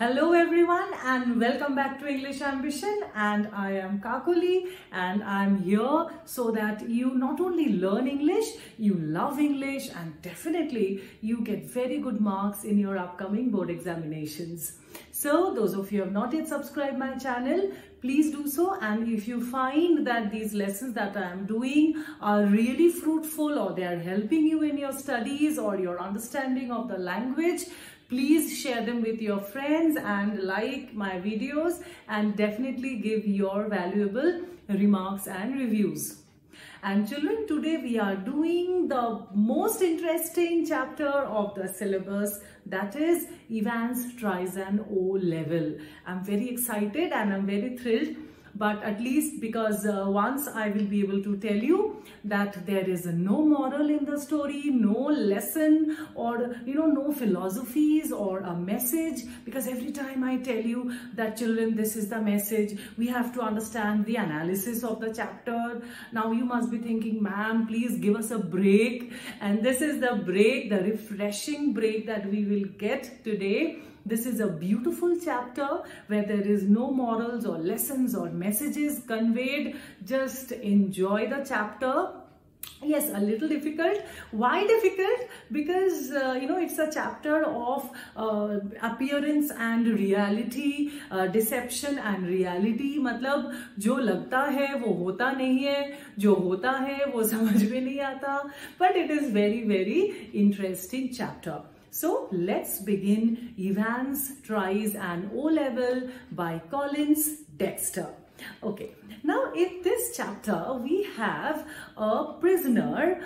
Hello everyone and welcome back to English Ambition and I am Kakuli and I'm here so that you not only learn English, you love English and definitely you get very good marks in your upcoming board examinations. So those of you have not yet subscribed my channel, please do so and if you find that these lessons that I am doing are really fruitful or they are helping you in your studies or your understanding of the language, please share them with your friends and like my videos and definitely give your valuable remarks and reviews. And children, today we are doing the most interesting chapter of the syllabus that is Evans tries O level. I'm very excited and I'm very thrilled but at least because uh, once I will be able to tell you that there is no moral in the story, no lesson or you know no philosophies or a message because every time I tell you that children this is the message we have to understand the analysis of the chapter. Now you must be thinking ma'am please give us a break and this is the break the refreshing break that we will get today this is a beautiful chapter where there is no morals or lessons or messages conveyed. Just enjoy the chapter yes a little difficult why difficult because uh, you know it's a chapter of uh, appearance and reality uh, deception and reality मतलब जो लगता है वो होता नहीं है जो होता है वो समझ में नहीं आता but it is very very interesting chapter so let's begin Evans tries an O-level by Collins Dexter. Okay, now in this chapter we have a prisoner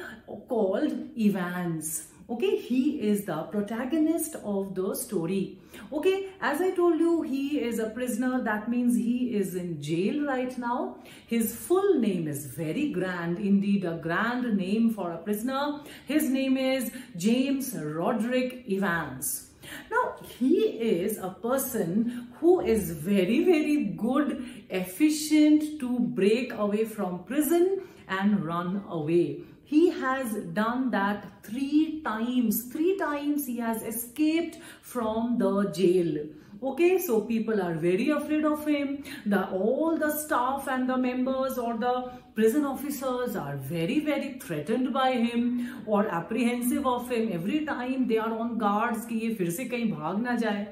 called Evans okay he is the protagonist of the story. Okay as i told you he is a prisoner. That means he is in jail right now. His full name is very grand indeed a grand name for a prisoner. His name is james roderick evans. Now, he is a person who is very, very good, efficient to break away from prison and run away. He has done that three times. Three times he has escaped from the jail. Okay so people are very afraid of him. The all the staff and the members or the prison officers are very very threatened by him or apprehensive of him. Every time they are on guards ki ye fir se kahin bhag na jaye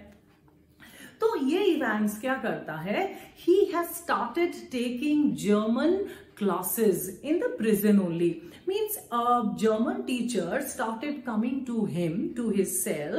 तो ये events क्या करता है? He has started taking German classes in the prison only means German teacher started coming to him to his cell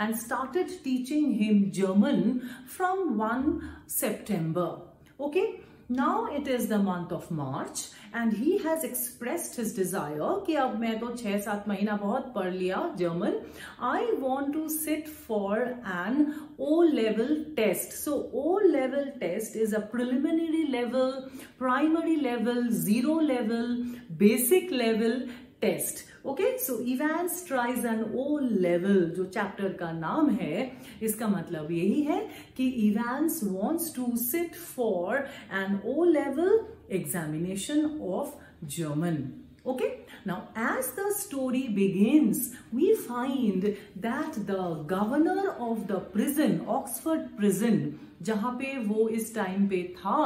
and started teaching him German from one September okay? now it is the month of March and he has expressed his desire कि अब मैं तो छह सात महीना बहुत पढ़ लिया German. I want to sit for an O level test. So O level test is a preliminary level, primary level, zero level, basic level test. Okay so Evans tries an O level जो chapter का नाम है इसका मतलब यही है कि Evans wants to sit for an O level examination of German Okay, now as the story begins, we find that the governor of the prison, Oxford prison, जहाँ पे वो इस टाइम पे था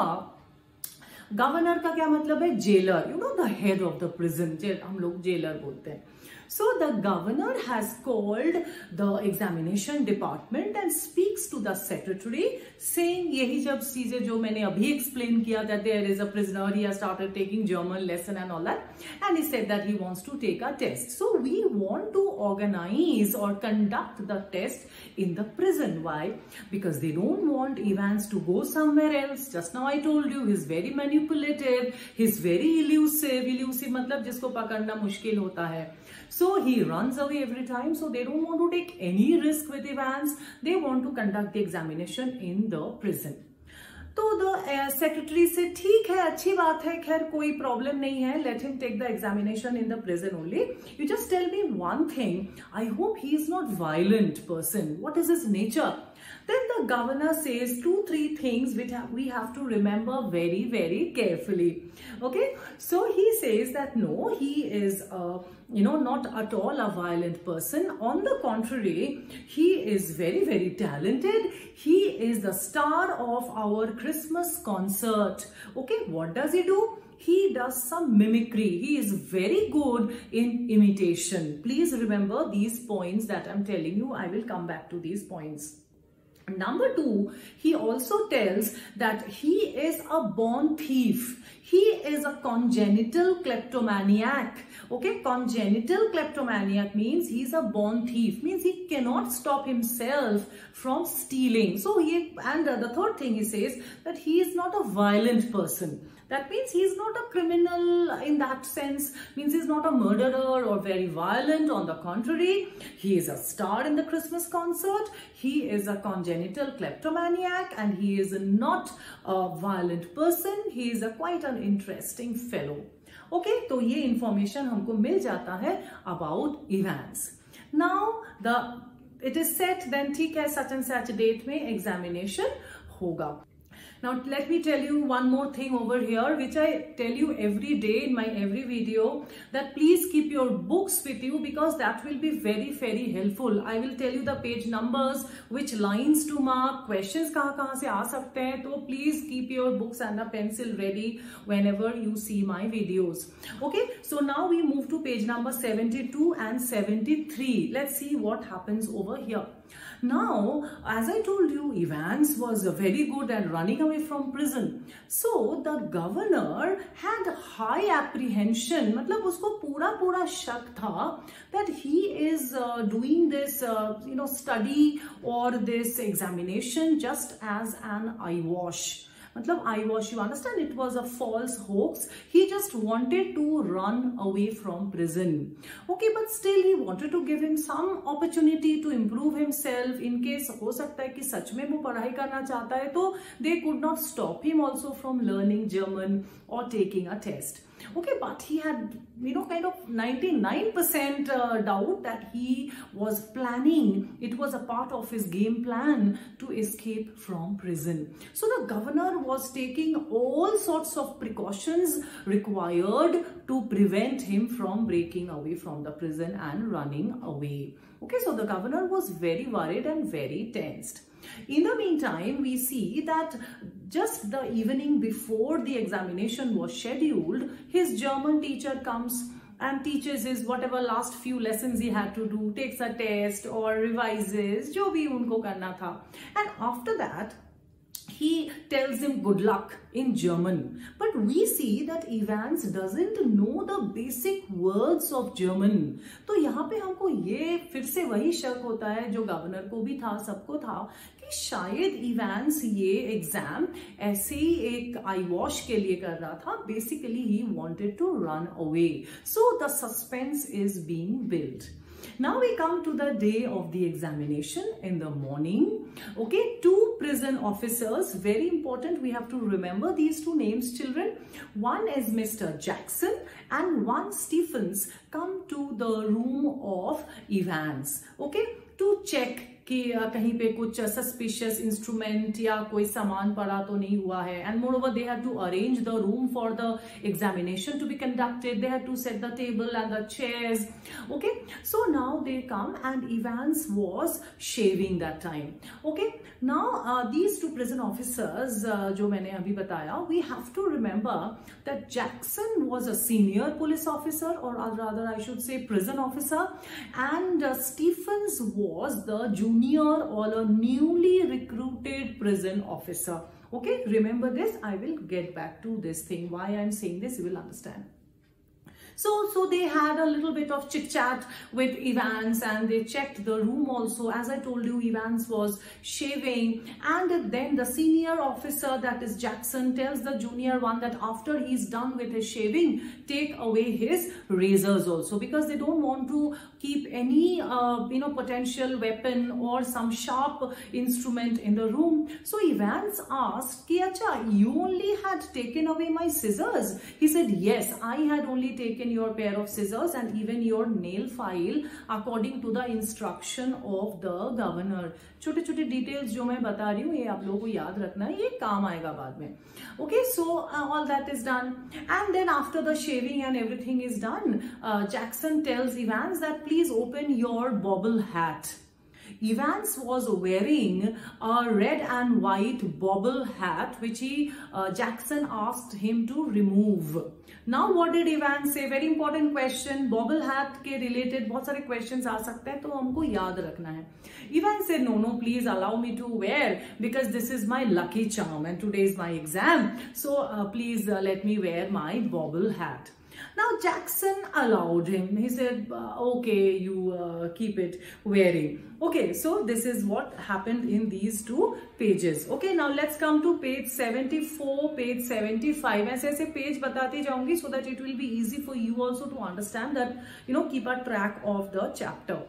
गवर्नर का क्या मतलब है? Jailer you know the head of the prison हम लोग जेलर बोलते हैं। So the governor has called the examination department and speaks to the secretary saying यही जब चीजें जो मैंने अभी explain किया that there is a prisoner he has started taking German lesson and all that and he said that he wants to take a test. So we want to organize or conduct the test in the prison. Why? Because they don't want Evans to go somewhere else. Just now I told you he's very manipulative, he's very elusive. Elusive मतलब जिसको पकड़ना मुश्किल होता है. So he runs away every time. So they don't want to take any risk with Evans. They want to conduct the examination in the prison. तो the secretary से ठीक है अच्छी बात है खैर कोई प्रॉब्लम नहीं है let him take the examination in the present only you just tell me one thing I hope he is not violent person what is his nature Then the governor says two, three things which we have to remember very, very carefully. Okay, so he says that no, he is, uh, you know, not at all a violent person. On the contrary, he is very, very talented. He is the star of our Christmas concert. Okay, what does he do? he does some mimicry. He is very good in imitation. Please remember these points that I'm telling you. I will come back to these points. Number two, he also tells that he is a born thief. He is a congenital kleptomaniac. Okay, congenital kleptomaniac means he's a born thief. Means he cannot stop himself from stealing. So he, and the third thing he says that he is not a violent person. That means he's not a criminal in that sense. Means he's not a murderer or very violent. On the contrary, he is a star in the Christmas concert. He is a congenital kleptomaniac and he is not a violent person. He is a quite an interesting fellow. Okay, तो ये information हमको मिल जाता है about events. Now the it is set then ठीक है such and such date में examination होगा now let me tell you one more thing over here which I tell you every day in my every video that please keep your books with you because that will be very very helpful. I will tell you the page numbers, which lines to mark, questions kahan kahan se aa sakte hain. So please keep your books and a pencil ready whenever you see my videos. Okay, so now we move to page number 72 and 73. Let's see what happens over here. Now, as I told you, Evans was very good at running away from prison. So, the governor had high apprehension, मतलब उसको पूरा पूरा शक था that he is uh, doing this, uh, you know, study or this examination just as an eyewash. मतलब eyewash you understand it was a false hopes he just wanted to run away from prison okay but still he wanted to give him some opportunity to improve himself case हो सकता है कि सच में वो पढ़ाई करना चाहता है तो they could not stop him also from learning German और taking a test okay but he had you know kind of 99% uh, doubt that he was planning. It was a part of his game plan to escape from prison. So the governor was taking all sorts of precautions required to prevent him from breaking away from the prison and running away. Okay so the governor was very worried and very tensed. In the meantime, we see that just the evening before the examination was scheduled, his German teacher comes and teaches his whatever last few lessons he had to do, takes a test or revises, jo bhi unko karna tha. And after that, he tells him good luck in German. But we see that Evans doesn't know the basic words of German. तो यहाँ पे हमको ये फिर से वही शक होता है जो गवर्नर को भी था सबको था कि शायद इवांस ये एग्ज़ाम ऐसे ही एक आई वॉश के लिए कर रहा था basically he wanted to run away so the suspense is being build Now we come to the day of the examination in the morning. Okay, two prison officers, very important. We have to remember these two names, children. One is Mr. Jackson and one Stephens come to the room of Evans. Okay, to check कि कहीं पे कुछ suspicious instrument या कोई सामान पड़ा तो नहीं हुआ है। And moreover they have to arrange the room for the examination to be conducted they have to set the table and the chairs okay so now they come and Evans was shaving that time okay now these two present officers जो मैंने अभी बताया we have to remember that Jackson was a senior police officer और other I should say present officer and Stephen was the June or a newly recruited prison officer. Okay, remember this. I will get back to this thing. Why I'm saying this, you will understand. So, so they had a little bit of chit chat with Evans and they checked the room also. As I told you, Evans was shaving and then the senior officer that is Jackson tells the junior one that after he's done with his shaving, take away his razors also because they don't want to keep any uh, you know potential weapon or some sharp instrument in the room. So Evans asked, Kiacha, you only had taken away my scissors. He said, yes, I had only taken taken your pair of scissors and even your nail file according to the instruction of the governor छोटे छोटे details जो मैं बता रही हूँ ये आप लोगों को याद रखना है ये काम आएगा बाद में okay so uh, all that is done and then after the shaving and everything is done uh, jackson tells evans that please open your bobble hat Evans was wearing a red and white bobble hat which he uh, Jackson asked him to remove. Now what did Evans say? Very important question. Bobble hat के related बहुत सारे questions आ सकते हैं तो हमको याद रखना है. Evans said no no please allow me to wear because this is my lucky charm and today is my exam. So uh, please uh, let me wear my bobble hat. Now Jackson allowed him. He said, uh, okay, you uh, keep it wearing. Okay, so this is what happened in these two pages. Okay, now let's come to page 74, page 75. ऐसे ऐसे page बताती जाऊंगी so that it will be easy for you also to understand that, you know, keep a track of the chapter.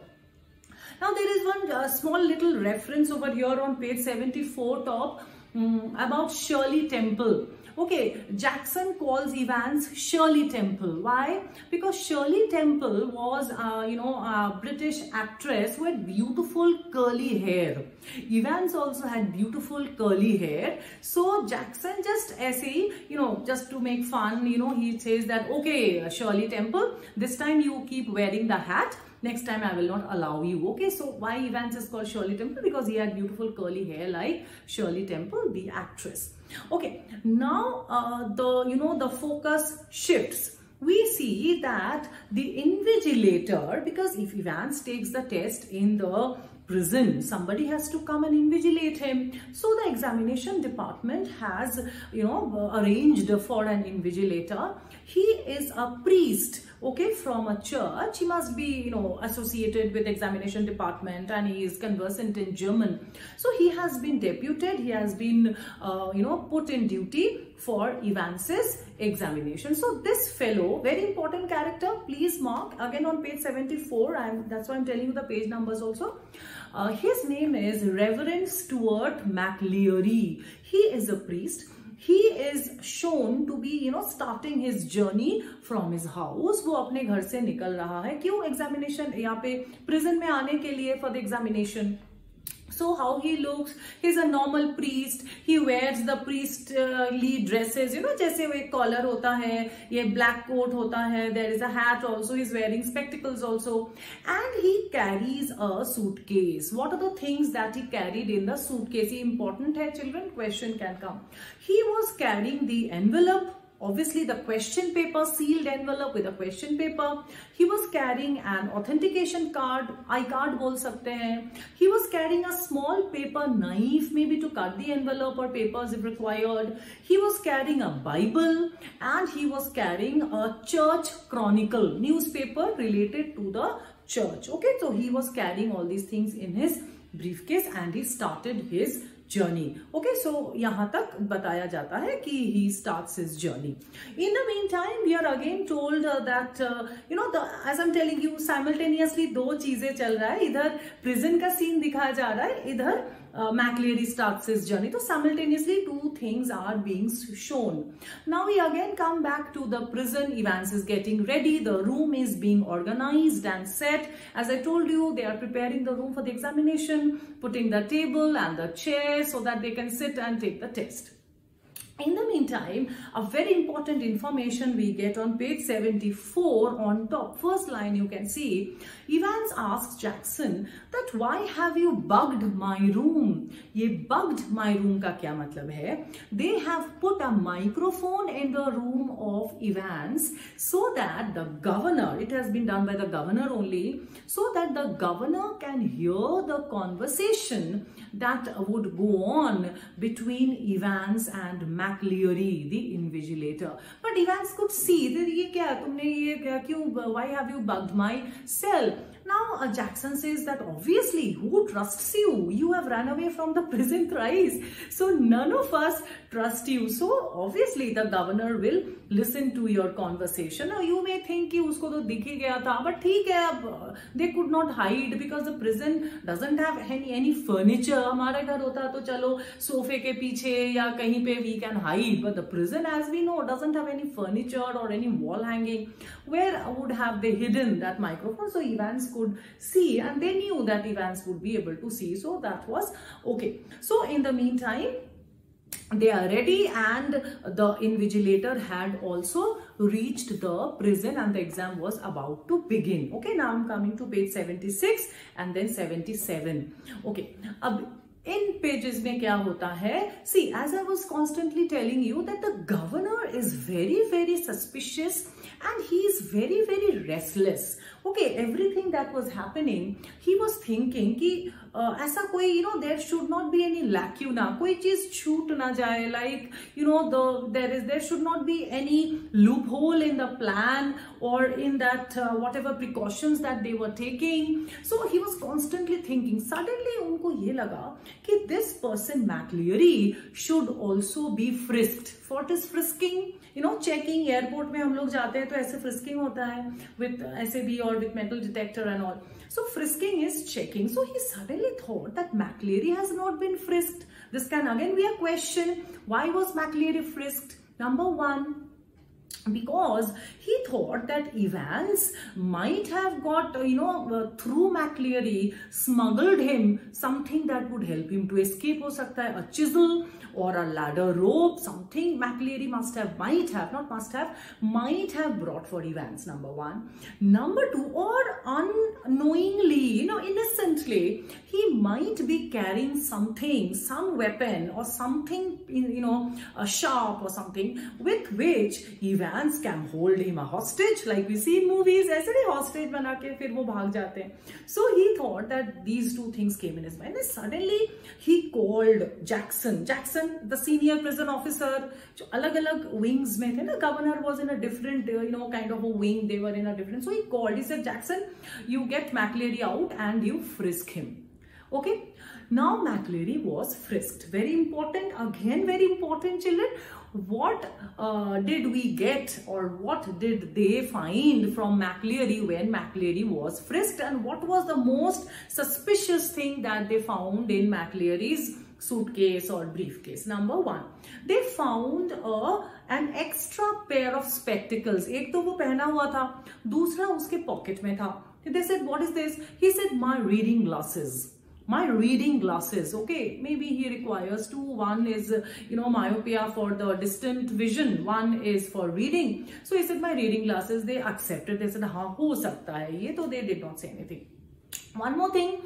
Now there is one uh, small little reference over here on page 74 top um, about Shirley Temple. Okay, Jackson calls Evans Shirley Temple. Why? Because Shirley Temple was, uh, you know, a British actress who had beautiful curly hair. Evans also had beautiful curly hair. So Jackson just essay, you know, just to make fun, you know, he says that, okay, Shirley Temple, this time you keep wearing the hat next time I will not allow you. Okay, so why Evans is called Shirley Temple? Because he had beautiful curly hair like Shirley Temple, the actress. Okay, now uh, the, you know, the focus shifts we see that the invigilator, because if Evans takes the test in the prison, somebody has to come and invigilate him. So the examination department has, you know, arranged for an invigilator. He is a priest okay from a church he must be you know associated with examination department and he is conversant in german. So he has been deputed he has been uh, you know put in duty for evans's examination. So this fellow very important character please mark again on page 74 i'm that's why i'm telling you the page numbers also. Uh, his name is reverend stuart mcleery. He is a priest he is shown to be you know starting his journey from his house वो अपने घर से निकल रहा है। क्यों examination यहाँ पे प्रिजन में आने के लिए for the examination so how he looks he's a normal priest he wears the priestly dresses you know जैसे वो एक collar होता है ये black coat होता है there is a hat also he's wearing spectacles also and he carries a suitcase what are the things that he carried in the suitcase important है children question can come he was carrying the envelope Obviously, the question paper, sealed envelope with a question paper. He was carrying an authentication card, I-card bol sakte hain. He was carrying a small paper knife, maybe to cut the envelope or papers if required. He was carrying a Bible and he was carrying a church chronicle, newspaper related to the church. Okay, so he was carrying all these things in his briefcase and he started his journey okay so यहां तक बताया जाता है कि he starts his journey in the meantime we are again told that you know as am telling you simultaneously दो चीजें चल रहा है इधर प्रिजन का सीन दिखाया जा रहा है इधर uh, starts his journey. So simultaneously two things are being shown. Now we again come back to the prison. Evans is getting ready. The room is being organized and set. As I told you, they are preparing the room for the examination, putting the table and the chair so that they can sit and take the test. In the meantime, a very important information we get on page 74 on top. First line you can see, Evans asks Jackson that why have you bugged my room? ये bugged my room का क्या मतलब है? They have put a microphone in the room of Evans so that the governor, it has been done by the governor only, so that the governor can hear the conversation that would go on between Evans and Mac Mac Leary the invigilator but Evans could see ये क्या, तुमने ये क्या, क्यों why have you bugged myself Now, uh, Jackson says that obviously, who trusts you? You have run away from the prison thrice. So, none of us trust you. So, obviously, the governor will listen to your conversation. Now, you may think ki usko to dikhi but hai, uh, ab, they could not hide because the prison doesn't have any, furniture. Hamara ghar hota to chalo, sofa ke piche ya kahin pe we can hide. But the prison, as we know, doesn't have any furniture or any wall hanging. Where would have they hidden that microphone? So, Evans see and they knew that Evans would be able to see. So that was okay. So in the meantime, they are ready and the invigilator had also reached the prison and the exam was about to begin okay now i'm coming to page 76 and then 77 okay in pages mein kya hota hai see as i was constantly telling you that the governor is very very suspicious and he's very, very restless. Okay, everything that was happening, he was thinking ki, uh, aisa koi, you know, there should not be any lacuna, koi cheez shoot na jaye, like, you know, the, there is, there should not be any loophole in the plan or in that uh, whatever precautions that they were taking. So he was constantly thinking. Suddenly, unko ye laga ki this person, McLeery, should also be frisked. What is frisking? You know checking airport में हम लोग जाते हैं तो ऐसे frisking होता है with ऐसे भी और with metal detector and all So frisking is checking. So he suddenly thought that McLeary has not been frisked. This can again be a question. Why was McLeary frisked? Number one, because he thought that Evans might have got, you know, uh, through McLeary, smuggled him something that would help him to escape. Ho sakta hai, a chisel or a ladder rope, something McLeery must have, might have, not must have, might have brought for Evans, number one. Number two, or unknowingly, you know, innocently, he might be carrying something, some weapon or something, you know, a sharp or something with which Evans can hold him a hostage like we see in movies. ऐसे hostage बना के फिर वो भाग जाते So he thought that these two things came in his mind and suddenly he called Jackson. Jackson the senior prison officer जो अलग अलग wings में थे ना governor was in a different uh, you know kind of a wing they were in a different so he called he said Jackson you get McLeery out and you frisk him. Okay? Now McLeery was frisked. Very important again very important children. What uh, did we get or what did they find from McLeery when McLeery was frisked? And what was the most suspicious thing that they found in McLeery's suitcase or briefcase. Number one, they found a an extra pair of spectacles. एक तो वो पहना हुआ था, दूसरा उसके pocket में था. They said, what is this? He said, my reading glasses. My reading glasses. Okay, maybe he requires two. One is, you know, myopia for the distant vision. One is for reading. So he said, my reading glasses. They accepted. They said, हाँ हो सकता है ये. तो they did not say anything. One more thing.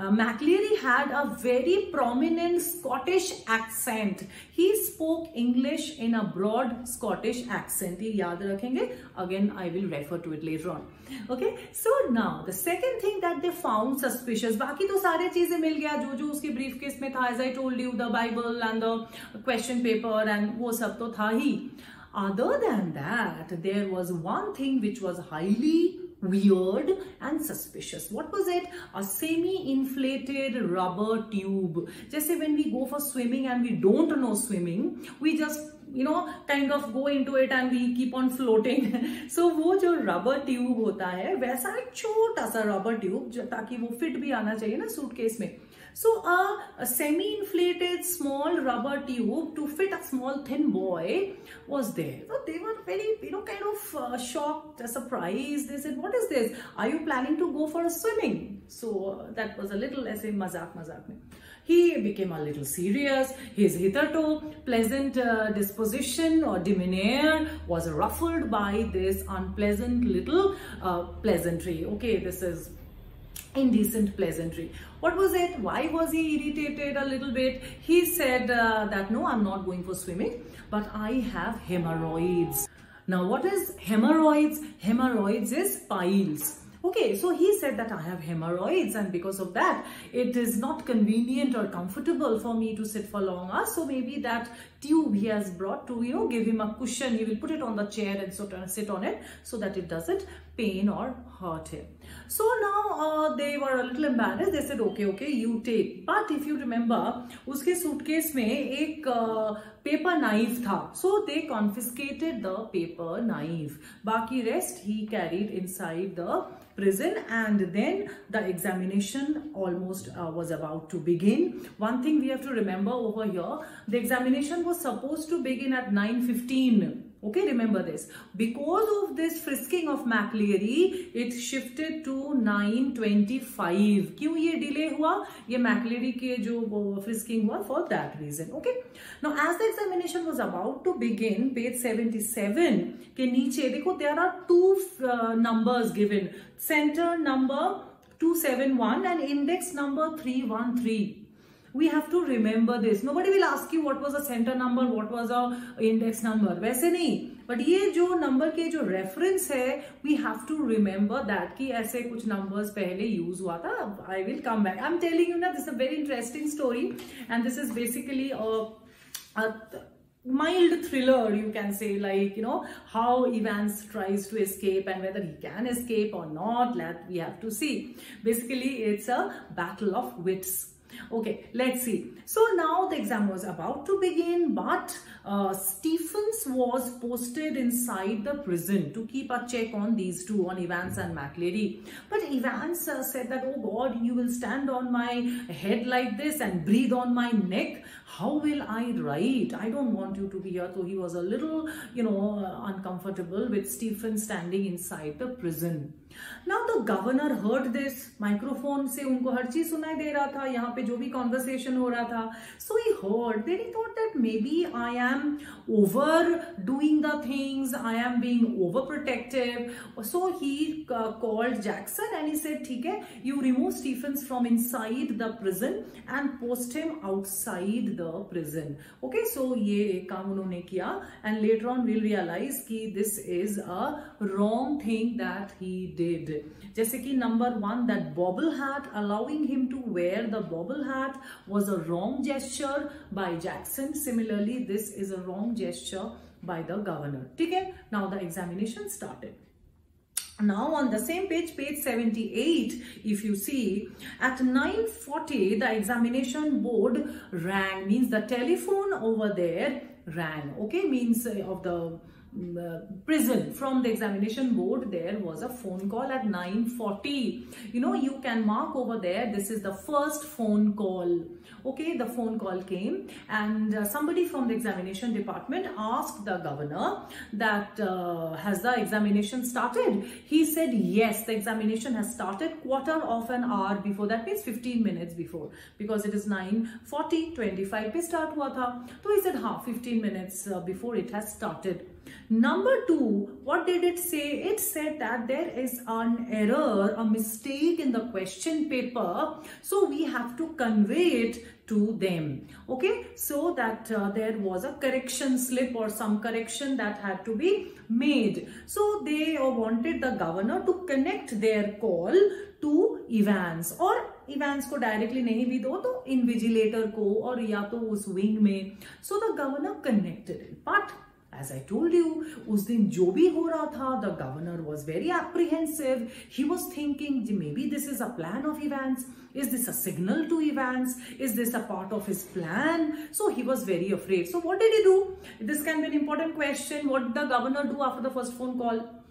Uh, McLeery had a very prominent Scottish accent. He spoke English in a broad Scottish accent. Again, I will refer to it later on. Okay. So now the second thing that they found suspicious. बाकी तो सारे चीजें मिल गया जो जो उसके briefcase case में था I told you, the Bible and the question paper and वो सब तो था ही Other than that, there was one thing which was highly weird and suspicious. What was it? A semi-inflated rubber tube. Just say when we go for swimming and we don't know swimming, we just you know kind of go into it and we keep on floating so वो जो rubber tube होता है वैसा एक छोटा सा rubber tube जो ताकि वो fit भी आना चाहिए ना suitcase में so a, a semi-inflated small rubber tube to fit a small thin boy was there. So they very, you know, kind of uh, shocked, surprised. They said, what is this? Are you planning to go for a swimming? So uh, that was a little, I say, mazak, mazak. He became a little serious. His hitherto pleasant uh, disposition or demeanor was ruffled by this unpleasant little uh, pleasantry. Okay, this is indecent pleasantry. What was it? Why was he irritated a little bit? He said uh, that no, I'm not going for swimming, but I have hemorrhoids. Now, what is hemorrhoids? Hemorrhoids is piles. Okay, so he said that I have hemorrhoids and because of that, it is not convenient or comfortable for me to sit for long hours. So maybe that tube he has brought to, you know, give him a cushion. He will put it on the chair and sort of sit on it so that it doesn't pain or hurt him. So now uh, they were a little embarrassed. They said, okay, okay, you take. But if you remember, उसके suitcase में एक uh, paper knife था. So they confiscated the paper knife. बाकी rest he carried inside the prison and then the examination almost uh, was about to begin. One thing we have to remember over here, the examination was supposed to begin at 9.15 Okay, remember this. Because of this frisking of McLeery, it shifted to 925. क्यों ये delay Hua? ये McLeery के frisking हुआ for that reason. Okay. Now, as the examination was about to begin, page 77 के नीचे देखो there are two uh, numbers given. Center number 271 and index number 313. we have to remember this nobody will ask you what was a center number what was a index number वैसे नहीं but ये जो number के जो reference है we have to remember that कि ऐसे कुछ नंबर्स पहले यूज हुआ था I will come back I am telling you ना this a very interesting story and this is basically mild thriller you can say like you know how Evans tries to escape and whether he can escape or not that we have to see basically it's a battle of wits Okay, let's see. So now the exam was about to begin, but uh, Stephens was posted inside the prison to keep a check on these two, on Evans and McLeery. But Evans uh, said that, oh God, you will stand on my head like this and breathe on my neck. How will I write? I don't want you to be here. So he was a little, you know, uh, uncomfortable with Stephens standing inside the prison. Now the governor heard this microphone से उनको हर चीज़ सुनाई दे रहा था, यहाँ पे जो भी conversation हो रहा था। So he heard then he thought that maybe I am overdoing the things I am being overprotective so he called Jackson and he said ठीक है you remove Stephens from inside the prison and post him outside the prison okay so ये काम उन्होंने किया and later on will realise की this is a wrong thing that he did did. जैसे कि number one that bobble hat allowing him to wear the bobble hat was a wrong gesture by Jackson. Similarly, this is a wrong gesture by the governor. Okay, now the examination started. Now on the same page, page 78, if you see, at 9.40, the examination board rang, means the telephone over there rang, okay, means uh, of the uh, prison. From the examination board there was a phone call at 9.40 you know you can mark over there this is the first phone call. Okay the phone call came and uh, somebody from the examination department asked the governor that uh, has the examination started? He said yes the examination has started quarter of an hour before that means 15 minutes before because it is 9.40 25 pe start hua tha so he said ha 15 minutes uh, before it has started Number two, what did it say? It said that there is an error, a mistake in the question paper. So we have to convey it to them. Okay, so that uh, there was a correction slip or some correction that had to be made. So they uh, wanted the governor to connect their call to Evans or Evans को directly नहीं भी दो तो invigilator को और या तो उस wing में. So the governor connected it. But as I told you, उस दिन जो भी हो रहा था, the governor was very apprehensive. He was thinking, maybe this is a plan of Evans. Is this a signal to Evans? Is this a part of his plan? So he was very afraid. So what did he do? This can be an important question. What did the governor do after the first phone call?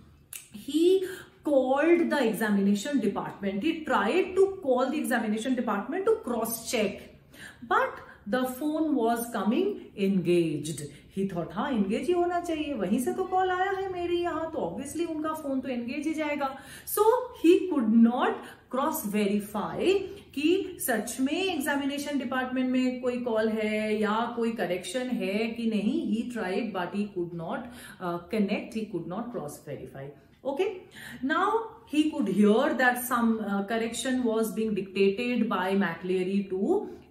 He called the examination department. He tried to call the examination department to cross check. But the phone was coming engaged. He thought हाँ engage ही होना चाहिए। वहीं से तो call आया है मेरे यहाँ तो ऑब्वियसली उनका फ़ोन तो एंगेज ही जाएगा। So he could not cross verify कि सच में एग्जामिनेशन डिपार्टमेंट में कोई कॉल है या कोई करेक्शन है कि नहीं। He tried but he could not connect he could not cross verify now he could hear that some uh, correction was being dictated by mcleary to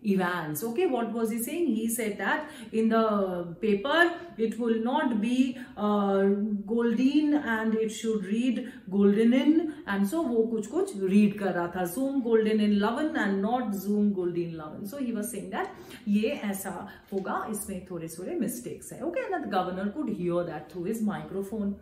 Evans. Okay, what was he saying? He said that in the paper it will not be uh, goldeen and it should read golden in and so वो कुछ कुछ read कर रहा था zoom golden in Lowen and not zoom goldeen Lowen so he was saying that ये ऐसा होगा इसमें थोड़े थोड़े मिस्टेक्स है okay and the governor could hear that through his microphone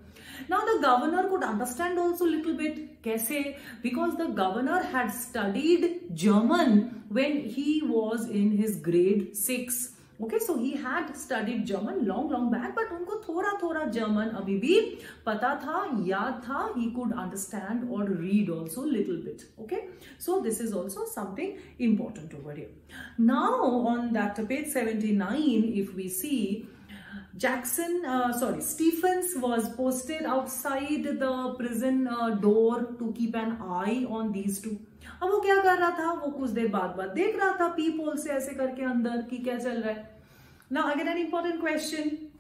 now the governor could understand also little bit कैसे? Because the governor had studied German when he was in his grade 6 okay so he had studied German long long back but उनको थोड़ा थोड़ा German अभी भी पता था याद था ही कुड अंडरस्टैंड और read also little bit okay so this is also something important over here now on that page 79 if we see Jackson, uh, sorry, Stephens was posted outside the prison uh, door to keep an eye on these two. अब वो क्या कर रहा था वो कुछ देर बाद बाद देख रहा था पी पोल से ऐसे करके अंदर कि क्या चल रहा है Now again an important question.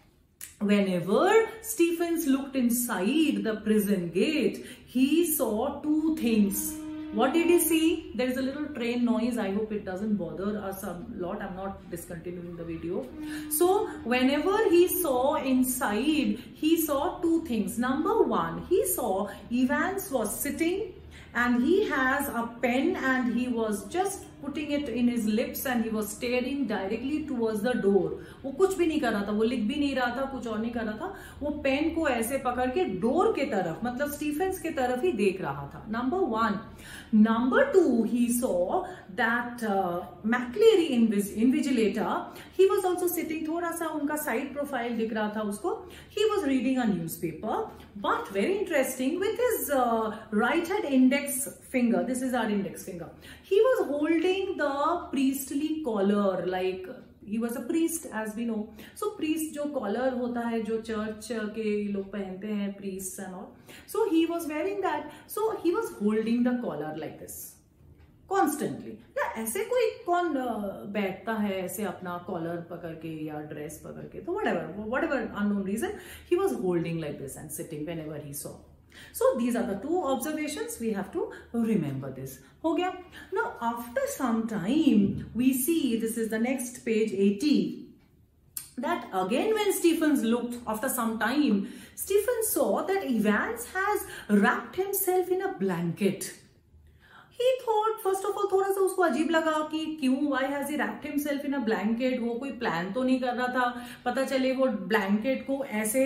Whenever Stephens looked inside the prison gate, he saw two things. What did he see? There is a little train noise. I hope it doesn't bother us a lot. I'm not discontinuing the video. So whenever he saw inside, he saw two things. Number one, he saw Evans was sitting and he has a pen and he was just putting it in his lips and he was staring directly towards the door. वो कुछ भी नहीं कर रहा था, वो लिख भी नहीं रहा था, कुछ और नहीं कर रहा था। वो पेन को ऐसे पकड़ के डोर के तरफ़ मतलब स्टीफेंस के तरफ़ ही देख रहा था। Number one number two he saw that McCleary invigilator he was also sitting थोड़ा सा उनका साइड प्रोफ़ाइल दिख रहा था उसको। He was reading a newspaper but very interesting with his right hand index finger this is our index finger he was was holding the priestly collar like he was a priest as we know so priest जो collar होता है जो church के लोग पहनते हैं priests and all so he was wearing that so he was holding the collar like this constantly या ऐसे कोई कौन बैठता है ऐसे अपना कॉलर पकड़ के या ड्रेस पकड़ के तो whatever whatever unknown reason he was holding like this and sitting whenever he saw So these are the two observations we have to remember this. Okay. Now after some time we see this is the next page 80 that again when Stephens looked after some time Stephens saw that Evans has wrapped himself in a blanket he thought first of all थोड़ा सा उसको अजीब लगा कि क्यों why has he wrapped himself in a blanket वो कोई plan तो नहीं कर रहा था। पता चले वो ब्लैंकेट को ऐसे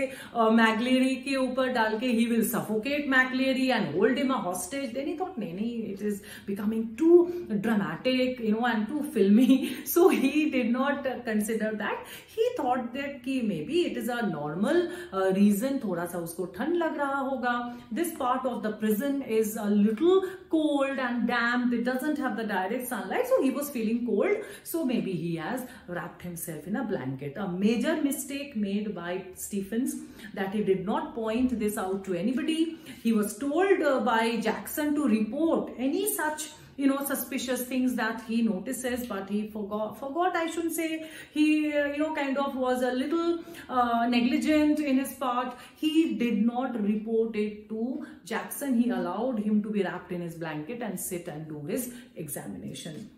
मैगलेरी के ऊपर डाल के he will suffocate McCleary and hold him a hostage then he thought नहीं नहीं it is becoming too dramatic you know and too filmy so he did not consider that he thought that कि maybe it is a normal reason थोड़ा सा उसको ठंड लग रहा होगा। This part of the prison is a little cold and damp it doesn't have the direct sunlight so he was feeling cold. So maybe he has wrapped himself in a blanket. A major mistake made by Stephens that he did not point this out to anybody. He was told uh, by Jackson to report any such you know suspicious things that he notices but he forgot forgot i shouldn't say. He uh, you know kind of was a little uh, negligent in his part. He did not report it to jackson. He allowed him to be wrapped in his blanket and sit and do his examination.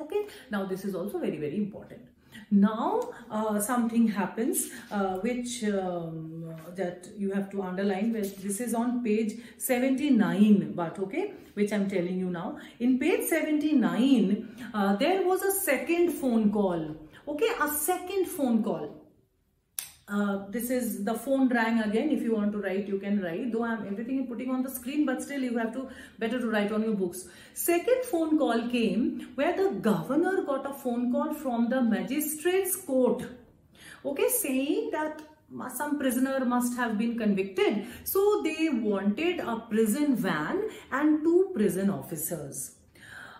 Okay? Now this is also very very important now uh, something happens uh, which um, that you have to underline this is on page 79 but okay? Which i'm telling you now. In page 79 uh, there was a second phone call okay? A second phone call uh, this is the phone rang again. If you want to write you can write. Though i'm everything putting on the screen but still you have to better to write on your books. Second phone call came where the governor got a phone call from the magistrate's court. Okay saying that some prisoner must have been convicted. So they wanted a prison van and two prison officers.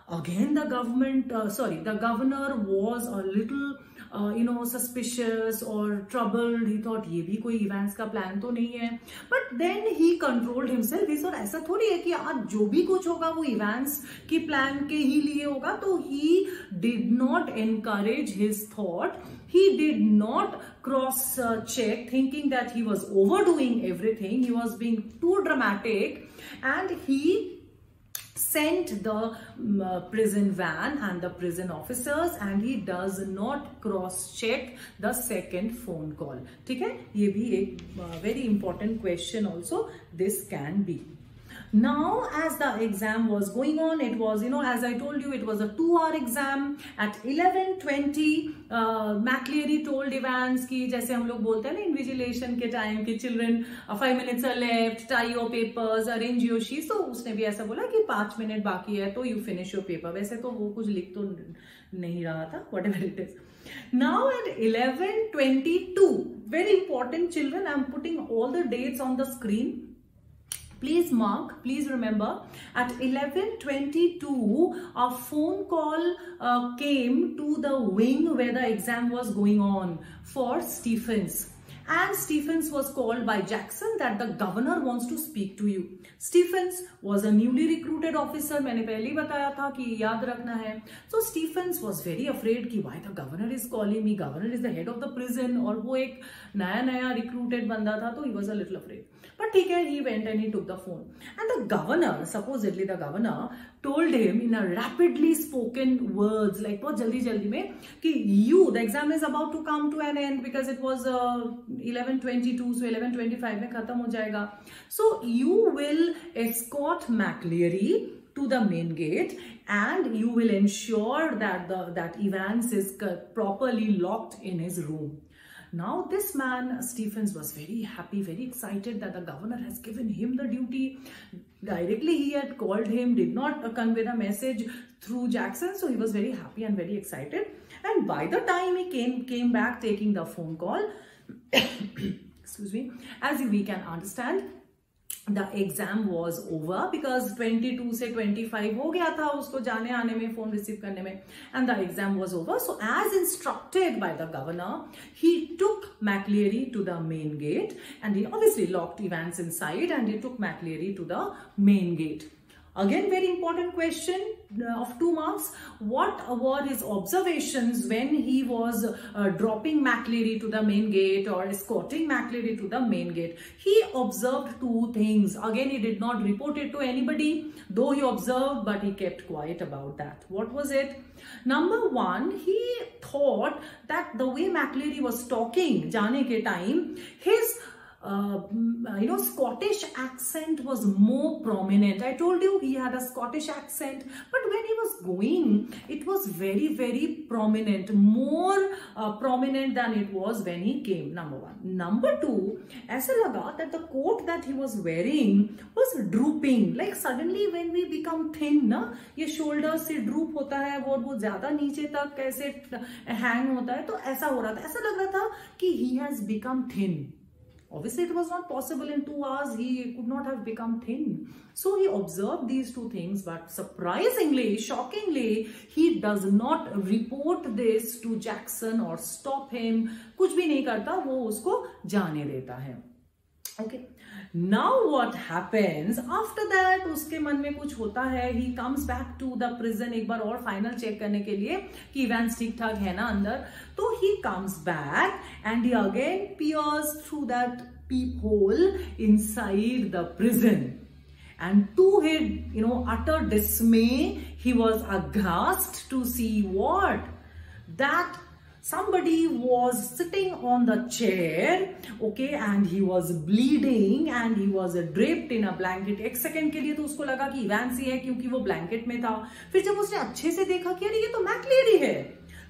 Again the government uh, sorry the governor was a little you know suspicious और troubled he thought ये भी कोई events का plan तो नहीं है. But then he controlled himself इस और ऐसा थोड़ी है कि आज जो भी कुछ होगा वो इवेंट्स की प्लान के ही लिए होगा. तो he did not encourage his thought he did not cross uh, check thinking that he was overdoing everything. He was being too dramatic. And he sent the um, uh, prison van and the prison officers and he does not cross check the second phone call ठीक है ये भी एक uh, very important question also this can be Now, as the exam was going on, it was, you know, as I told you, it was a two-hour exam. At 11.20, uh, McLeary told Evans कि जैसे हम लोग बोलते हैं ना invigilation के time कि children five minutes are left tie your papers arrange your sheet तो उसने भी ऐसा बोला कि पाँच मिनट बाकी है तो यू फिनिश योर पेपर वैसे तो वो कुछ लिख तो नहीं रहा था whatever it is Now at 11.22, very important children, I'm putting all the dates on the screen please mark please remember at 11:22 a phone call uh, came to the wing where the exam was going on for stephens and Stephens was called by Jackson that the governor wants to speak to you. Stephens was a newly recruited officer. मैंने पहले ही बताया था कि याद रखना है. So Stephens was very afraid कि why the governor is calling me. Governor is the head of the prison और वो एक नया नया recruited बंदा था तो he was a little afraid. But है, he went and he took the phone. And the governor, supposedly the governor, told him in a rapidly spoken words, like बहुत जल्दी जल्दी में कि you, the exam is about to come to an end because it was uh, 11:22, so 11:25 में खत्म हो जाएगा. So you will escort McLeary to the main gate and you will ensure that the that Evans is properly locked in his room. Now this man, Stephens, was very happy, very excited that the governor has given him the duty. Directly he had called him, did not convey the message through Jackson. So he was very happy and very excited. And by the time he came, came back taking the phone call, excuse me, as we can understand, the exam was over because 22 से 25 हो गया था उसको जाने आने में phone receive करने में and the exam was over so as instructed by the governor he took McLeery to the main gate and he obviously locked Evans inside and he took McLeery to the main gate Again, very important question uh, of two marks. What were his observations when he was uh, dropping McLeery to the main gate or escorting McLeery to the main gate? He observed two things. Again, he did not report it to anybody, though he observed, but he kept quiet about that. What was it? Number one, he thought that the way McLeery was talking, jane ke time, his you know, Scottish accent was more prominent. I told you he had a Scottish accent, but when he was going, it was very, very prominent, more uh, prominent than it was when he came, number one. Number two, ऐसा लगा that the coat that he was wearing was drooping. Like suddenly when we become thin, na, ये shoulder से droop होता है और वो ज़्यादा नीचे तक कैसे hang होता है तो ऐसा हो रहा था ऐसा लग रहा था कि he has become thin. Obviously, it was not possible in two hours. He could not have become thin. So he observed these two things, but surprisingly, shockingly, he does not report this to Jackson or stop him. कुछ भी नहीं करता वो उसको जाने देता है Okay. Now what happens after that उसके मन में कुछ होता है। He comes back to the prison एक बार और फाइनल चेक करने के लिए कि इवेंट्स ठीक ठाक है ना अंदर। तो he comes back and he again peers through that peep hole inside the prison and to his, you know, utter dismay, he was aghast to see what? That somebody was sitting on the chair okay and he was bleeding and he was draped in a blanket एक second के लिए तो उसको लगा कि इवांसी है क्योंकि वो ब्लैंकेट में था फिर जब उसने अच्छे से देखा कि अरे ये तो मैकलेरी है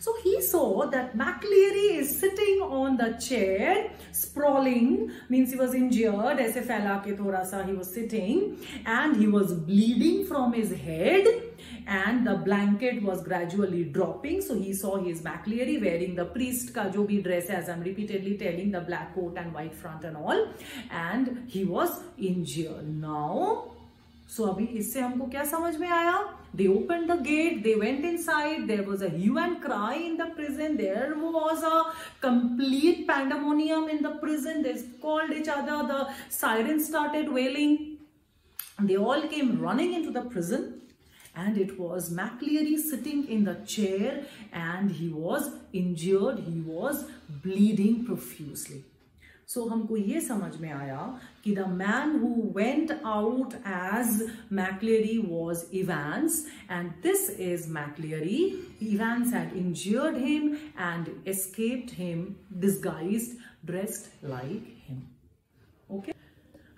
So he saw that McLeery is sitting on the chair, sprawling, means he was injured, aise phaila ke thoda sa he was sitting and he was bleeding from his head and the blanket was gradually dropping. So he saw his McLeery wearing the priest ka jo bhi dress as I'm repeatedly telling the black coat and white front and all and he was injured. Now so अभी इससे हमको क्या समझ में आया they open the gate they went inside there was hue and cry in the prison there was a complete pandemonium in the prison they called each other the siren started wailing they all came running into the prison and it was McLeery sitting in the chair and he was injured, he was bleeding profusely. So so, हमको ये समझ में आया कि the man who went out as McLeery was Evans and this is McLeery Evans had injured him and escaped him disguised dressed like him okay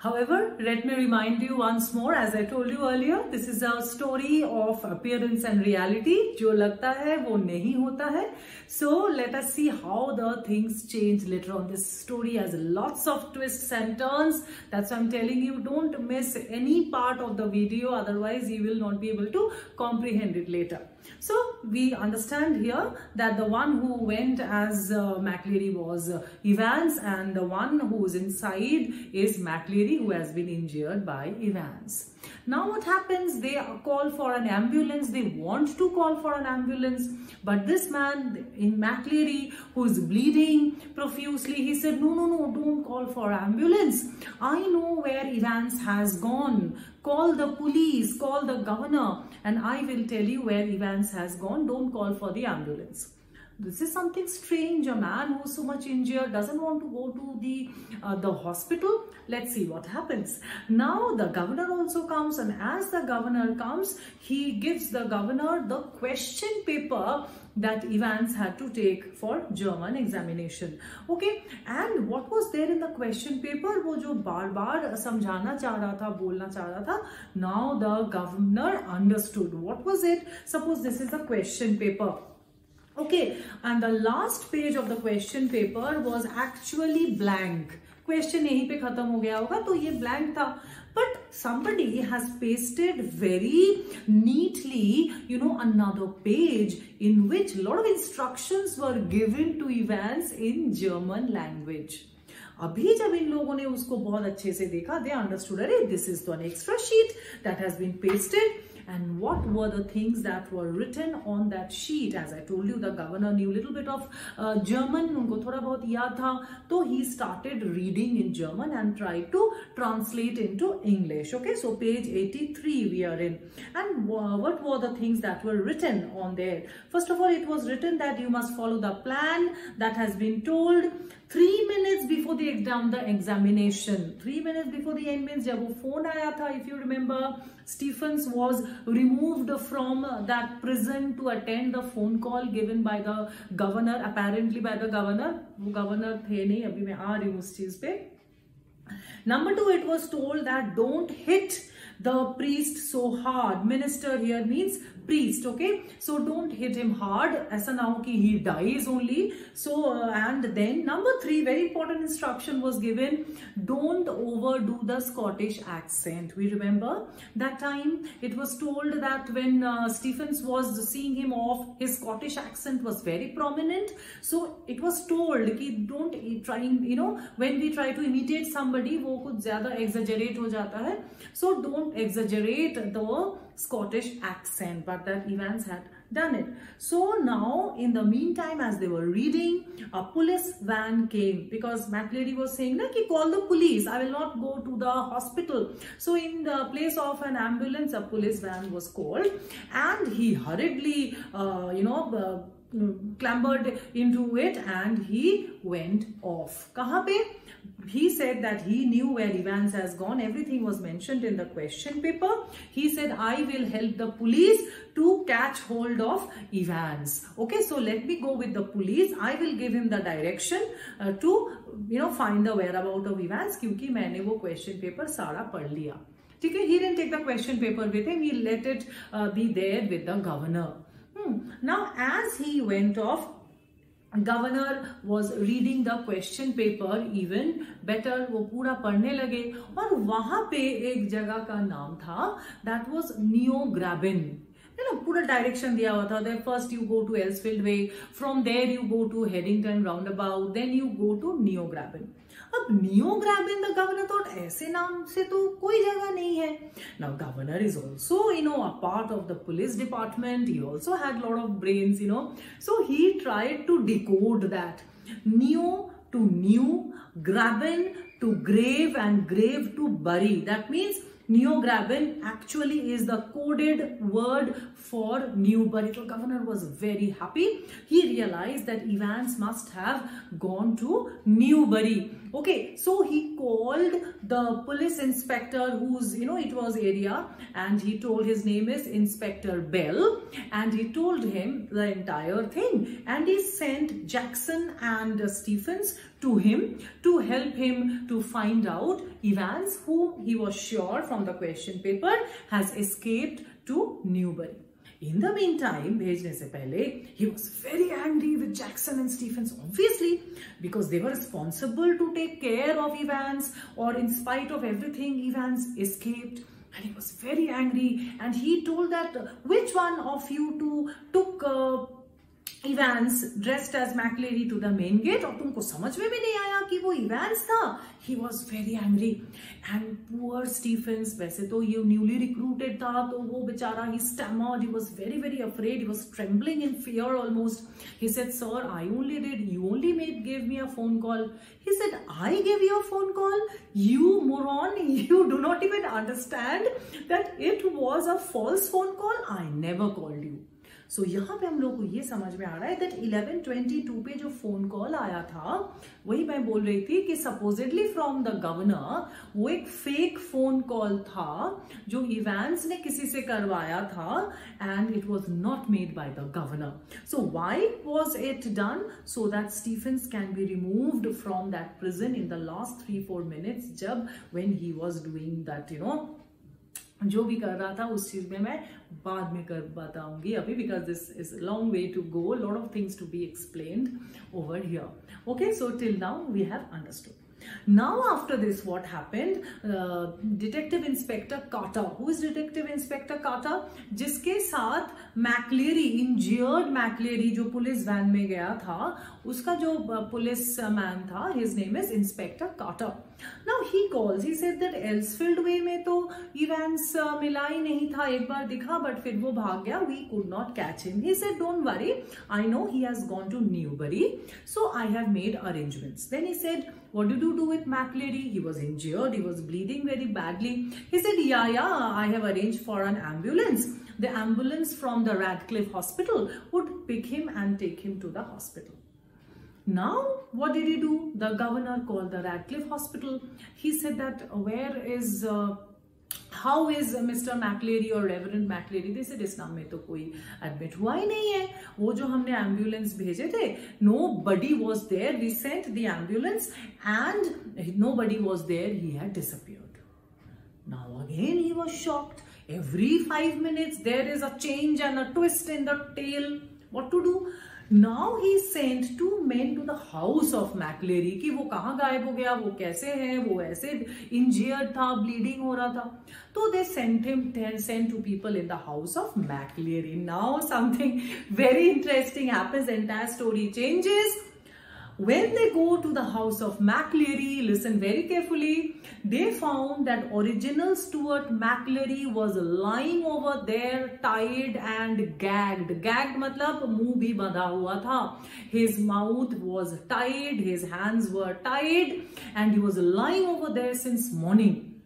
However, let me remind you once more, as I told you earlier, this is a story of appearance and reality. जो लगता है वो नहीं होता है. So let us see how the things change later on. This story has lots of twists and turns. That's why I'm telling you, don't miss any part of the video. Otherwise, you will not be able to comprehend it later. So we understand here that the one who went as uh, was uh, Evans and the one who is inside is McLeery who has been injured by Evans. Now what happens? They call for an ambulance. They want to call for an ambulance. But this man in McLeery who is bleeding profusely, he said, no, no, no, don't call for ambulance. I know where Evans has gone. Call the police, call the governor and I will tell you where Evans has gone. Don't call for the ambulance. This is something strange. A man who's so much injured doesn't want to go to the uh, the hospital. Let's see what happens. Now the governor also comes and as the governor comes he gives the governor the question paper that Evans had to take for German examination. Okay, and what was there in the question paper? वो जो बार बार समझाना चाह रहा था बोलना चाह रहा था now the governor understood what was it suppose this is the question paper okay and the last page of the question paper was actually blank question यहीं पे खत्म हो गया होगा तो ये blank था but somebody has pasted very neatly you know another page in which a lot of instructions were given to Evans in German language अभी जब इन लोगों ने उसको बहुत अच्छे से देखा दे अंडरस्टूड अरे this is the extra sheet that has been pasted and what were the things that were written on that sheet? As i told you the governor knew a little bit of uh, german. unko so he started reading in german and tried to translate into english. Okay so page 83 we are in. And what were the things that were written on there? First of all it was written that you must follow the plan that has been told three minutes before the exam the examination three minutes before the end means jab wo phone aaya tha if you remember Stephens was removed from that prison to attend the phone call given by the governor, apparently by the governor. वो governor थे नहीं अभी मैं आ रही हूँ उस चीज पे Number two, it was told that don't hit the priest so hard. Minister here means priest okay? So don't hit him hard. na ho ki he dies only. So uh, and then number 3 very important instruction was given. Don't overdo the scottish accent. We remember that time it was told that when uh, stephens was seeing him off his scottish accent was very prominent. So it was told ki don't trying you know when we try to imitate somebody wo kuch zyada exaggerate ho jata hai so don't exaggerate the Scottish accent, but that Evans had done it. So now, in the meantime, as they were reading, a police van came because McLeery was saying, that he call the police. I will not go to the hospital. So in the place of an ambulance, a police van was called and he hurriedly, uh, you know, uh, clambered into it and he went off. Kaha pe? He said that he knew where Evans has gone. Everything was mentioned in the question paper. He said, I will help the police to catch hold of Evans. Okay, so let me go with the police. I will give him the direction uh, to, you know, find the whereabout of Evans क्योंकि मैंने वो question paper सारा पढ़ लिया. ठीक है, he didn't take the question paper with him. He let it uh, be there with the governor. Hmm. Now, as he went off, governor was reading the question paper even better वो पूरा पढ़ने लगे। और वहाँ पे एक जगह का नाम था दैट वॉज़ नियोग्राबिन है ना, पूरा डायरेक्शन दिया हुआ था then first you go to Elsfield way from there you go to Headington roundabout then you go to Neograbin अब नियोग्राबिन द गवर्नर थॉट ऐसे नाम से तो कोई जगह नहीं है now governor is also you know a part of the police department he also had lot of brains you know so he tried to decode that neo to new, graben to grave and grave to bury. That means Neograben actually is the coded word for Newbury. The governor was very happy. He realized that Evans must have gone to Newbury. Okay, so he called the police inspector who's, you know, it was area and he told his name is Inspector Bell and he told him the entire thing and he sent Jackson and uh, Stephens to him to help him to find out Evans who he was sure from the question paper has escaped to Newbury. In the meantime, भेजने से पहले, he was very angry with Jackson and Stephens, obviously, because they were responsible to take care of Evans, or in spite of everything, Evans escaped. And he was very angry, and he told that uh, which one of you two took uh, Evans dressed as McLeery to the main gate और तुमको समझ में भी नहीं आया कि वो Evans he was very angry. And poor Stephens वैसे तो ये newly recruited था he stammered he was very very afraid he was trembling in fear almost. He said sir I only did you only made gave me a phone call. He said I gave you a phone call? You moron you do not even understand that it was a false phone call? I never called you. So so, यहाँ पे हम लोग को ये समझ में आ रहा है दैट 1122 पे जो फ़ोन कॉल आया था वही मैं बोल रही थी कि सपोजिटली फ्रॉम द गवर्नर वो एक फेक फ़ोन कॉल था जो इवेंट्स ने किसी से करवाया था and it was not made by the governor so why was it done so that Stephens can be removed from that prison in the last three four minutes जब when he was doing that you know जो भी कर रहा था उस चीज़ में मैं बाद में कर बताऊँगी। अभी because this is long way to go lot of things to be explained over here okay so till now we have understood Now after this what happened, uh, Detective Inspector Carter, who is Detective Inspector Carter? जिसके साथ McLeary injured McLeary जो police van में गया था उसका जो police man था his name is Inspector Carter Now he calls. He said that Elsfield way में तो Evans uh, मिला ही नहीं था एक but फिर वो भाग गया. We could not catch him. He said don't worry. I know he has gone to Newbury. So I have made arrangements. Then he said what did you do with McLeery? He was injured. He was bleeding very badly. He said yeah yeah I have arranged for an ambulance. The ambulance from the Radcliffe Hospital would pick him and take him to the hospital. Now, what did he do? The governor called the Radcliffe Hospital. He said that uh, where is, uh, how is Mr. McLeery or Reverend McLeery? They said, Islam mein to koi admit hua hi nahi hai. Wo jo humne ambulance bheje the, nobody was there. We sent the ambulance and nobody was there. He had disappeared. Now again, he was shocked. Every five minutes, there is a change and a twist in the tale. What to do? Now he sent two men to the house of McLeery कि वो कहाँ गायब हो गया, वो कैसे है, वो ऐसे इंजियर्ड था ब्लीडिंग हो रहा था। तो they sent him sent two people in the house of McLeery now something very interesting happens entire story changes when they go to the house of McLeery, listen very carefully, they found that original Stuart McLeery was lying over there tied and gagged. Gagged matlab मुंह भी बंधा हुआ His mouth was tied, his hands were tied and he was lying over there since morning.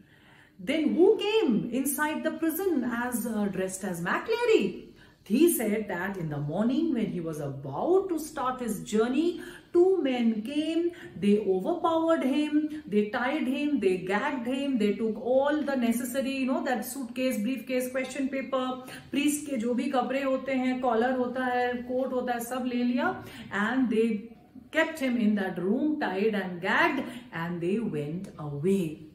Then who came inside the prison as uh, dressed as McLeery? He said that in the morning when he was about to start his journey, Two men came, they overpowered him, they tied him, they gagged him, they took all the necessary, you know, that suitcase, briefcase, question paper, priest के जो भी कपड़े होते हैं, collar होता है, coat होता है, सब ले लिया and they kept him in that room tied and gagged and they went away.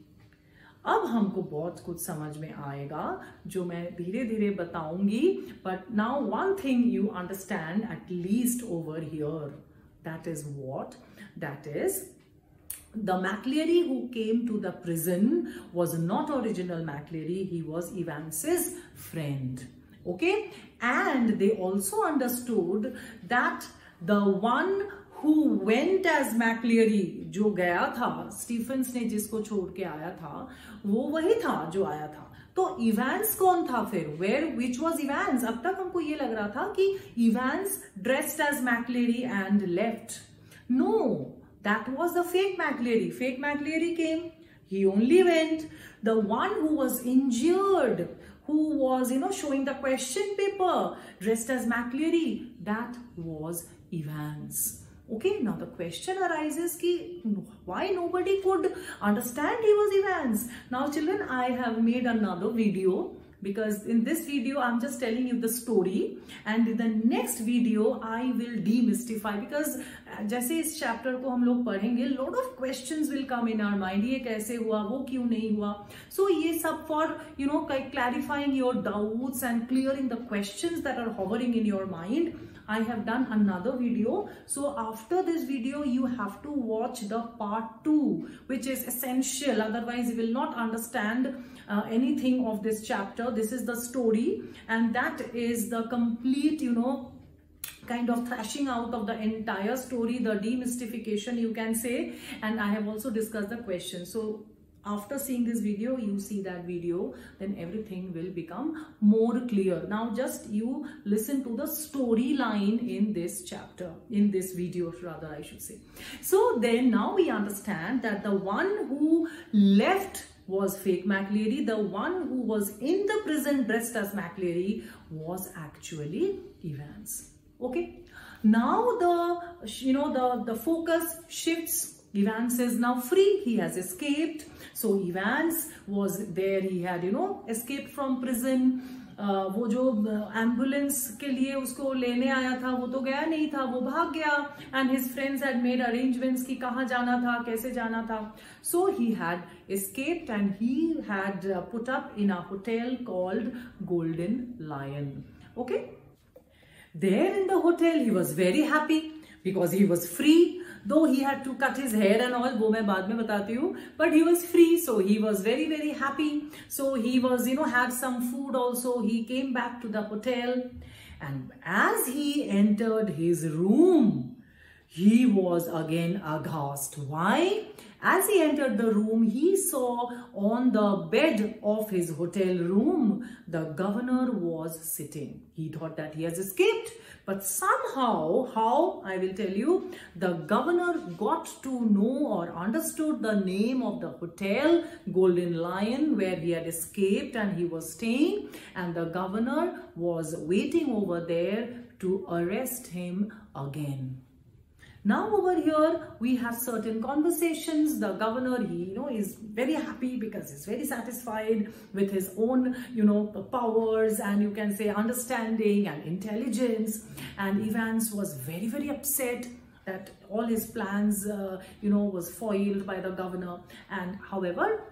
अब हमको बहुत कुछ समझ में आएगा जो मैं धीरे धीरे बताऊँगी but now one thing you understand at least over here That is what? That is the McLeery who came to the prison was not original McLeery, he was Evans's friend. Okay, and they also understood that the one who went as McLeery, जो गया था, Stephens ने जिसको छोड़ के आया था, वो वही था जो आया था. तो इवेंस कौन था फिर? वेयर विच वॉज़ इवेंस अब तक हमको ये लग रहा था कि Evans dressed as McLeery and left no that was the fake McLeery fake McLeery came he only went the one who was injured who was you know showing the question paper dressed as McLeery that was Evans Okay, now the question arises ki why nobody could understand he was Evans. Now children, I have made another video because in this video I'm just telling you the story and in the next video I will demystify because जैसे इस chapter को हम लोग पढ़ेंगे lot of questions will come in our mind ये कैसे हुआ वो क्यों नहीं हुआ so ये सब for you know clarifying your doubts and clearing the questions that are hovering in your mind I have done another video. So after this video, you have to watch the part 2, which is essential. Otherwise, you will not understand uh, anything of this chapter. This is the story and that is the complete, you know, kind of thrashing out of the entire story, the demystification you can say. And I have also discussed the question. So after seeing this video you see that video then everything will become more clear now just you listen to the storyline in this chapter in this video rather i should say so then now we understand that the one who left was fake McLeery. The one who was in the prison dressed as McLeery was actually Evans. Okay. Now the, you know, the, the focus shifts Evans is now free. He has escaped. So Evans was there he had you know escape from prison वो जो uh, ambulance के लिए उसको लेने आया था, वो तो गया नहीं था, वो भाग गया। And his friends had made arrangements कि कहाँ जाना था, कैसे जाना था। So he had escaped and he had put up in a hotel called Golden Lion okay there in the hotel he was very happy because he was free though he had to cut his hair and all wo main baad mein batati hu but he was free so he was very very happy so he was you know had some food also he came back to the hotel and as he entered his room he was again aghast why as he entered the room, he saw on the bed of his hotel room, the governor was sitting. He thought that he has escaped. But somehow, how, I will tell you, the governor got to know or understood the name of the hotel, Golden Lion, where he had escaped and he was staying. And the governor was waiting over there to arrest him again. Now over here, we have certain conversations. The governor, he, you know, is very happy because he's very satisfied with his own, you know, powers and you can say understanding and intelligence. And Evans was very, very upset that all his plans, uh, you know, was foiled by the governor. And however,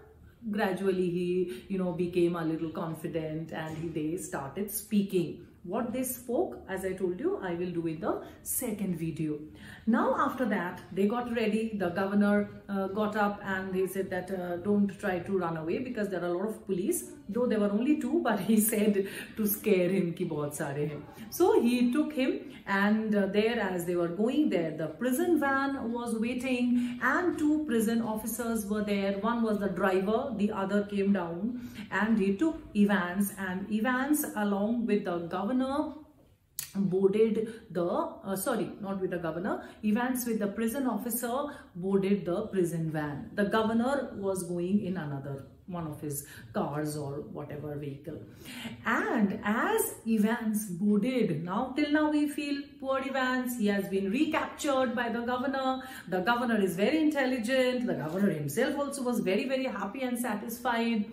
gradually he, you know, became a little confident and he, they started speaking what they spoke, as I told you, I will do in the second video. Now after that, they got ready. The governor uh, got up and they said that uh, don't try to run away because there are a lot of police. Though there were only two, but he said to scare him ki bahut sare hai. So he took him and uh, there as they were going there, the prison van was waiting and two prison officers were there. One was the driver, the other came down and he took Evans and Evans along with the governor governor boarded the uh, sorry not with the governor evans with the prison officer boarded the prison van. The governor was going in another one of his cars or whatever vehicle. And as evans boarded now till now we feel poor evans he has been recaptured by the governor. The governor is very intelligent. The governor himself also was very very happy and satisfied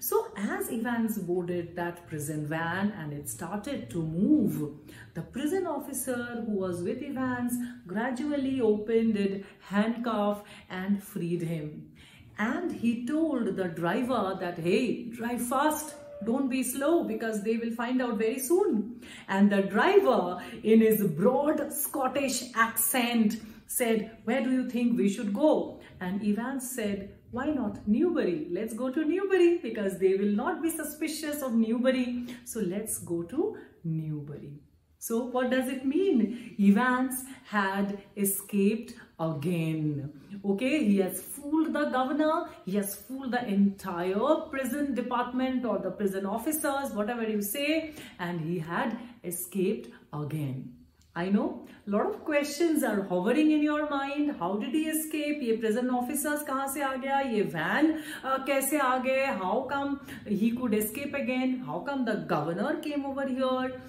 so as Evans boarded that prison van and it started to move, the prison officer who was with Evans gradually opened it, handcuff and freed him. And he told the driver that, hey, drive fast, don't be slow because they will find out very soon. And the driver in his broad Scottish accent said, where do you think we should go? And Evans said, why not Newbury? Let's go to Newbury because they will not be suspicious of Newbury. So let's go to Newbury. So what does it mean? Evans had escaped again. Okay, he has fooled the governor, he has fooled the entire prison department or the prison officers, whatever you say, and he had escaped again. I know lot of questions are hovering in your mind. How did he escape? ये prison officers कहाँ से आ गया? ये van uh, कैसे आ गए? How come he could escape again? How come the governor came over here?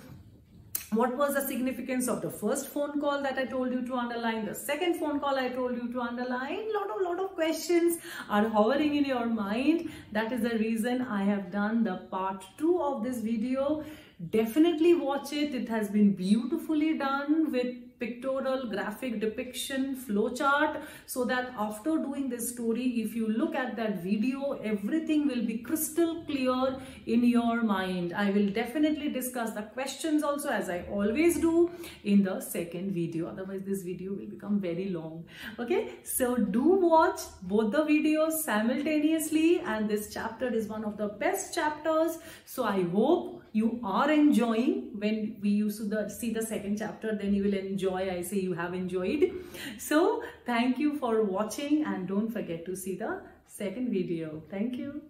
what was the significance of the first phone call that I told you to underline, the second phone call I told you to underline, lot of lot of questions are hovering in your mind. That is the reason I have done the part 2 of this video. Definitely watch it. It has been beautifully done with pictorial graphic depiction flowchart so that after doing this story if you look at that video everything will be crystal clear in your mind. I will definitely discuss the questions also as i always do in the second video. Otherwise this video will become very long. Okay? So do watch both the videos simultaneously and this chapter is one of the best chapters. So i hope you are enjoying when we used to see the second chapter then you will enjoy i say you have enjoyed. So thank you for watching and don't forget to see the second video. Thank you